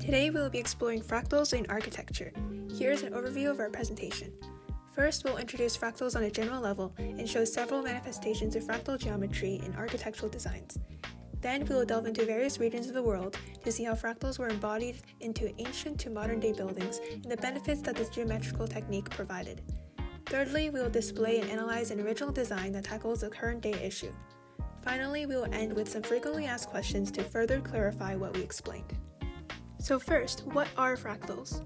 Today we will be exploring fractals in architecture. Here is an overview of our presentation. First, we'll introduce fractals on a general level and show several manifestations of fractal geometry in architectural designs. Then we will delve into various regions of the world to see how fractals were embodied into ancient to modern day buildings and the benefits that this geometrical technique provided. Thirdly, we will display and analyze an original design that tackles a current day issue. Finally, we will end with some frequently asked questions to further clarify what we explained. So, first, what are fractals?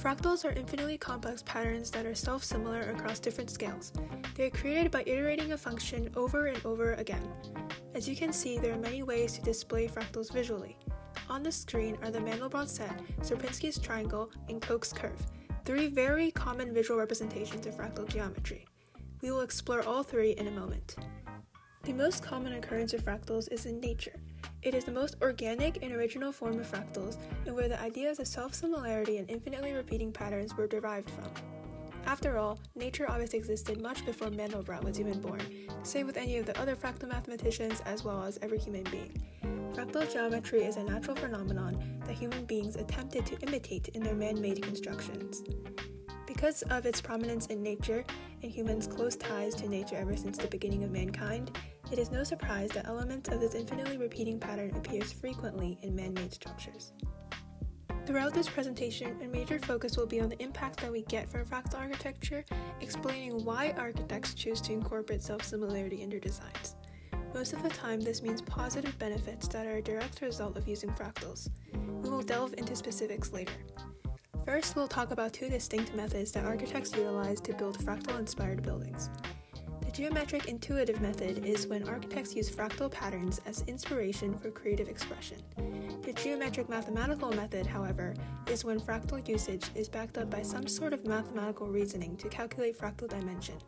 Fractals are infinitely complex patterns that are self similar across different scales. They are created by iterating a function over and over again. As you can see, there are many ways to display fractals visually. On the screen are the Mandelbrot set, Sierpinski's triangle, and Koch's curve, three very common visual representations of fractal geometry. We will explore all three in a moment. The most common occurrence of fractals is in nature. It is the most organic and original form of fractals, and where the ideas of self similarity and infinitely repeating patterns were derived from. After all, nature obviously existed much before Mandelbrot was even born, same with any of the other fractal mathematicians as well as every human being. Fractal geometry is a natural phenomenon that human beings attempted to imitate in their man made constructions. Because of its prominence in nature and humans' close ties to nature ever since the beginning of mankind, it is no surprise that elements of this infinitely repeating pattern appears frequently in man-made structures. Throughout this presentation, a major focus will be on the impact that we get from fractal architecture, explaining why architects choose to incorporate self-similarity in their designs. Most of the time, this means positive benefits that are a direct result of using fractals. We will delve into specifics later. First, we'll talk about two distinct methods that architects utilize to build fractal-inspired buildings. The geometric intuitive method is when architects use fractal patterns as inspiration for creative expression. The geometric mathematical method, however, is when fractal usage is backed up by some sort of mathematical reasoning to calculate fractal dimension.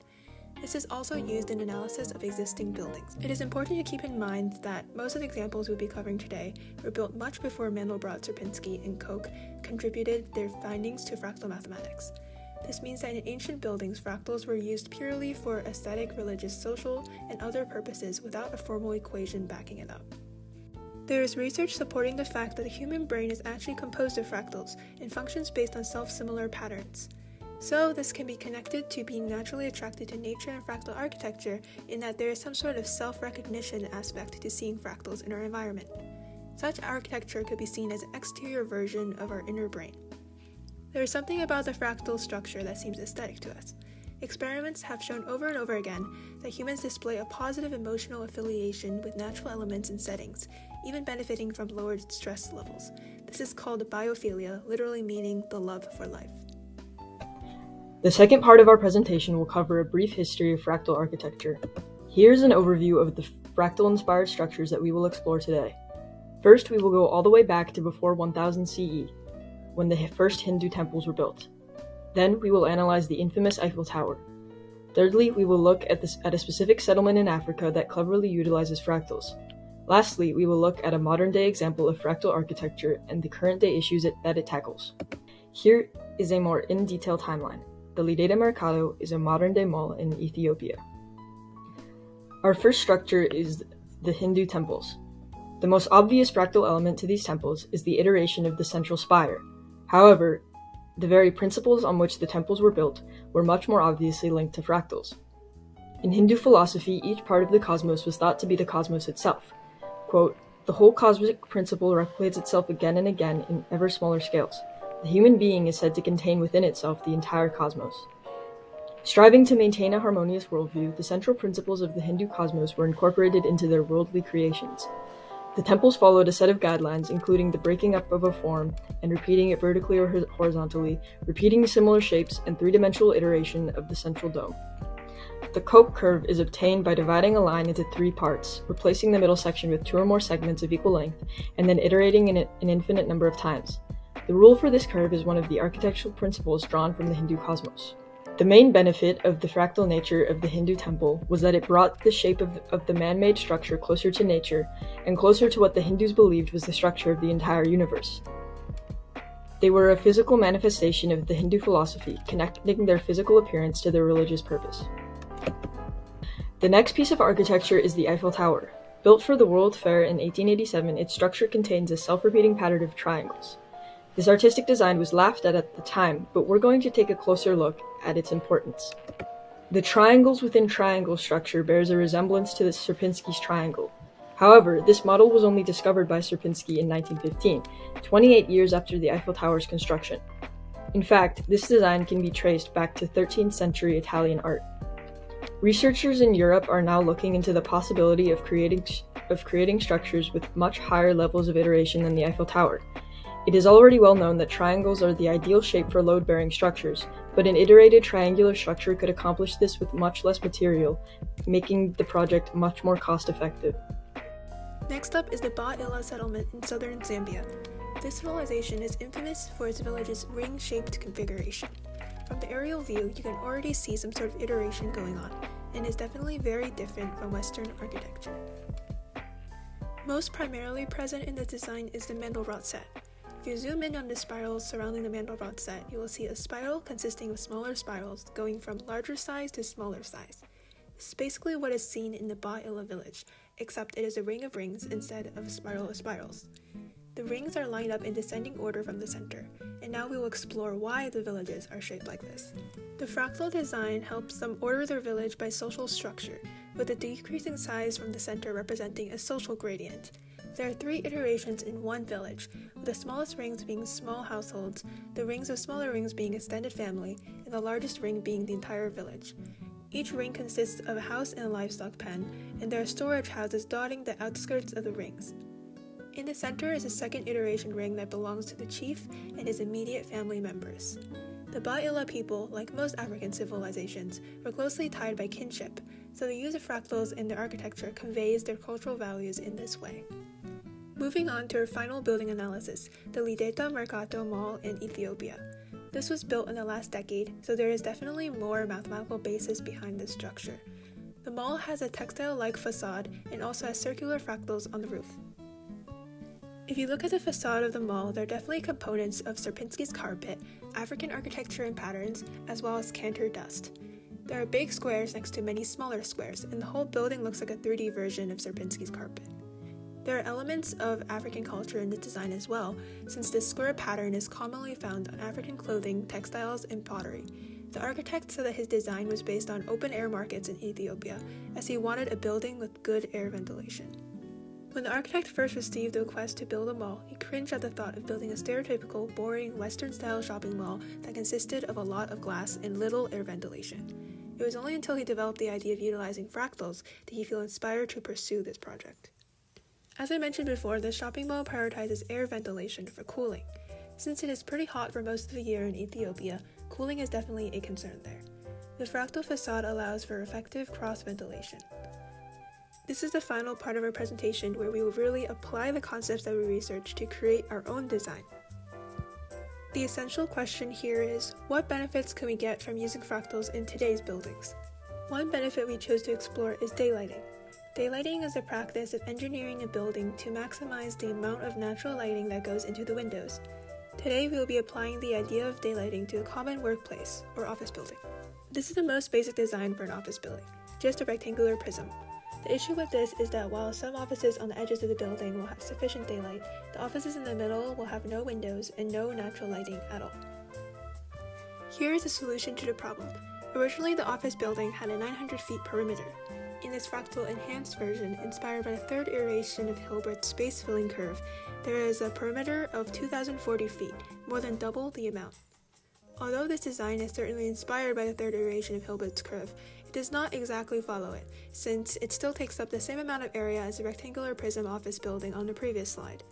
This is also used in analysis of existing buildings. It is important to keep in mind that most of the examples we'll be covering today were built much before Mandelbrot, Sierpinski, and Koch contributed their findings to fractal mathematics. This means that in ancient buildings, fractals were used purely for aesthetic, religious, social, and other purposes without a formal equation backing it up. There is research supporting the fact that the human brain is actually composed of fractals and functions based on self similar patterns. So, this can be connected to being naturally attracted to nature and fractal architecture in that there is some sort of self recognition aspect to seeing fractals in our environment. Such architecture could be seen as an exterior version of our inner brain. There is something about the fractal structure that seems aesthetic to us. Experiments have shown over and over again that humans display a positive emotional affiliation with natural elements and settings, even benefiting from lowered stress levels. This is called biophilia, literally meaning the love for life. The second part of our presentation will cover a brief history of fractal architecture. Here's an overview of the fractal inspired structures that we will explore today. First, we will go all the way back to before 1000 CE, when the first Hindu temples were built. Then we will analyze the infamous Eiffel Tower. Thirdly, we will look at, this, at a specific settlement in Africa that cleverly utilizes fractals. Lastly, we will look at a modern day example of fractal architecture and the current day issues it, that it tackles. Here is a more in detail timeline. The Lideta Mercato is a modern day mall in Ethiopia. Our first structure is the Hindu temples. The most obvious fractal element to these temples is the iteration of the central spire, However, the very principles on which the temples were built were much more obviously linked to fractals. In Hindu philosophy, each part of the cosmos was thought to be the cosmos itself. Quote, the whole cosmic principle replicates itself again and again in ever smaller scales. The human being is said to contain within itself the entire cosmos. Striving to maintain a harmonious worldview, the central principles of the Hindu cosmos were incorporated into their worldly creations. The temples followed a set of guidelines, including the breaking up of a form and repeating it vertically or horizontally, repeating similar shapes, and three dimensional iteration of the central dome. The Koch curve is obtained by dividing a line into three parts, replacing the middle section with two or more segments of equal length, and then iterating in an infinite number of times. The rule for this curve is one of the architectural principles drawn from the Hindu cosmos. The main benefit of the fractal nature of the Hindu temple was that it brought the shape of, of the man made structure closer to nature and closer to what the Hindus believed was the structure of the entire universe. They were a physical manifestation of the Hindu philosophy, connecting their physical appearance to their religious purpose. The next piece of architecture is the Eiffel Tower. Built for the World Fair in 1887, its structure contains a self-repeating pattern of triangles. This artistic design was laughed at at the time, but we're going to take a closer look at its importance. The triangles within triangle structure bears a resemblance to the Sierpinski's triangle. However, this model was only discovered by Sierpinski in 1915, 28 years after the Eiffel Tower's construction. In fact, this design can be traced back to 13th century Italian art. Researchers in Europe are now looking into the possibility of creating, of creating structures with much higher levels of iteration than the Eiffel Tower. It is already well known that triangles are the ideal shape for load-bearing structures, but an iterated triangular structure could accomplish this with much less material, making the project much more cost-effective. Next up is the Ba-Ila settlement in southern Zambia. This civilization is infamous for its village's ring-shaped configuration. From the aerial view, you can already see some sort of iteration going on, and is definitely very different from Western architecture. Most primarily present in the design is the Mandelbrot set. If you zoom in on the spirals surrounding the Mandelbrot set, you will see a spiral consisting of smaller spirals going from larger size to smaller size. This is basically what is seen in the Ba-Ila village, except it is a ring of rings instead of a spiral of spirals. The rings are lined up in descending order from the center, and now we will explore why the villages are shaped like this. The fractal design helps them order their village by social structure, with the decreasing size from the center representing a social gradient. There are three iterations in one village, with the smallest rings being small households, the rings of smaller rings being extended family, and the largest ring being the entire village. Each ring consists of a house and a livestock pen, and there are storage houses dotting the outskirts of the rings. In the center is a second iteration ring that belongs to the chief and his immediate family members. The Ba-Ila people, like most African civilizations, were closely tied by kinship, so the use of fractals in their architecture conveys their cultural values in this way. Moving on to our final building analysis, the Lideta Mercato Mall in Ethiopia. This was built in the last decade, so there is definitely more mathematical basis behind this structure. The mall has a textile like facade and also has circular fractals on the roof. If you look at the facade of the mall, there are definitely components of Sierpinski's carpet, African architecture and patterns, as well as Cantor dust. There are big squares next to many smaller squares, and the whole building looks like a 3D version of Sierpinski's carpet. There are elements of African culture in the design as well, since this square pattern is commonly found on African clothing, textiles, and pottery. The architect said that his design was based on open air markets in Ethiopia, as he wanted a building with good air ventilation. When the architect first received the request to build a mall, he cringed at the thought of building a stereotypical, boring, Western style shopping mall that consisted of a lot of glass and little air ventilation. It was only until he developed the idea of utilizing fractals that he felt inspired to pursue this project. As I mentioned before, the shopping mall prioritizes air ventilation for cooling. Since it is pretty hot for most of the year in Ethiopia, cooling is definitely a concern there. The fractal facade allows for effective cross ventilation. This is the final part of our presentation where we will really apply the concepts that we researched to create our own design. The essential question here is, what benefits can we get from using fractals in today's buildings? One benefit we chose to explore is daylighting. Daylighting is the practice of engineering a building to maximize the amount of natural lighting that goes into the windows. Today we will be applying the idea of daylighting to a common workplace or office building. This is the most basic design for an office building, just a rectangular prism. The issue with this is that while some offices on the edges of the building will have sufficient daylight, the offices in the middle will have no windows and no natural lighting at all. Here is a solution to the problem. Originally, the office building had a 900 feet perimeter. In this fractal enhanced version, inspired by the third iteration of Hilbert's space filling curve, there is a perimeter of 2,040 feet, more than double the amount. Although this design is certainly inspired by the third iteration of Hilbert's curve, it does not exactly follow it, since it still takes up the same amount of area as the rectangular prism office building on the previous slide.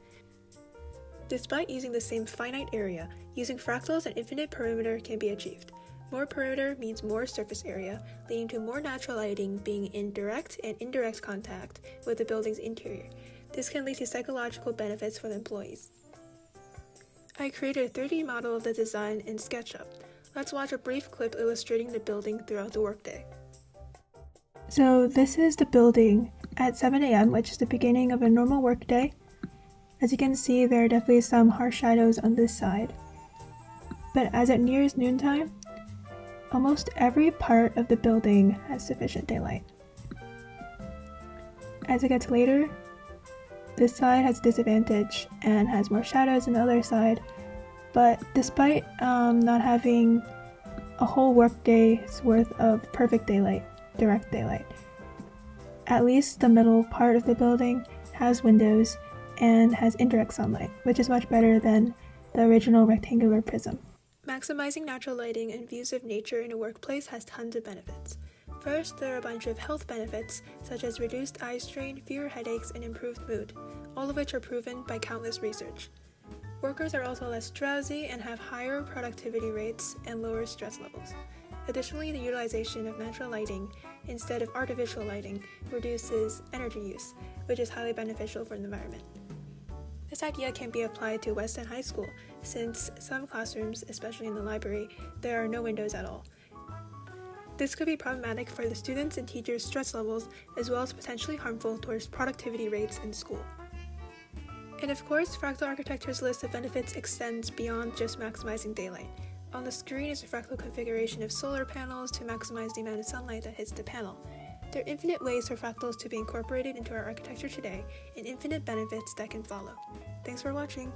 Despite using the same finite area, using fractals and infinite perimeter can be achieved. More perimeter means more surface area, leading to more natural lighting being in direct and indirect contact with the building's interior. This can lead to psychological benefits for the employees. I created a 3D model of the design in SketchUp. Let's watch a brief clip illustrating the building throughout the workday. So this is the building at 7 a.m., which is the beginning of a normal workday. As you can see, there are definitely some harsh shadows on this side. But as it nears noontime, almost every part of the building has sufficient daylight. as it gets later, this side has disadvantage and has more shadows than the other side. But despite um, not having a whole workday's worth of perfect daylight, direct daylight, at least the middle part of the building has windows and has indirect sunlight, which is much better than the original rectangular prism. Maximizing natural lighting and views of nature in a workplace has tons of benefits. First, there are a bunch of health benefits, such as reduced eye strain, fewer headaches, and improved mood, all of which are proven by countless research. Workers are also less drowsy and have higher productivity rates and lower stress levels. Additionally, the utilization of natural lighting instead of artificial lighting reduces energy use, which is highly beneficial for the environment. This idea can be applied to West High School, since some classrooms, especially in the library, there are no windows at all. This could be problematic for the students and teachers' stress levels, as well as potentially harmful towards productivity rates in school. And of course, Fractal Architecture's list of benefits extends beyond just maximizing daylight. On the screen is a fractal configuration of solar panels to maximize the amount of sunlight that hits the panel. There are infinite ways for fractals to be incorporated into our architecture today, and infinite benefits that can follow. Thanks for watching!